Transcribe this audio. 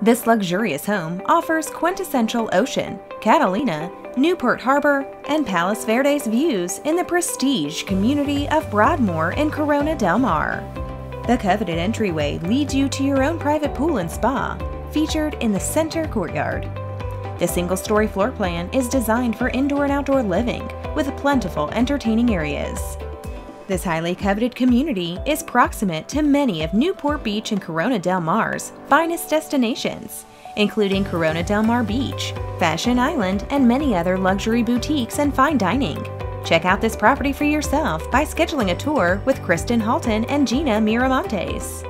This luxurious home offers quintessential ocean, Catalina, Newport Harbor, and Palos Verdes views in the prestige community of Broadmoor in Corona Del Mar. The coveted entryway leads you to your own private pool and spa, featured in the center courtyard. The single-story floor plan is designed for indoor and outdoor living, with plentiful entertaining areas. This highly coveted community is proximate to many of Newport Beach and Corona Del Mar's finest destinations, including Corona Del Mar Beach, Fashion Island, and many other luxury boutiques and fine dining. Check out this property for yourself by scheduling a tour with Kristin Halton and Gina Miramontes.